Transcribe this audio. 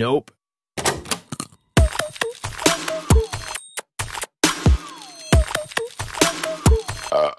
Nope. Uh.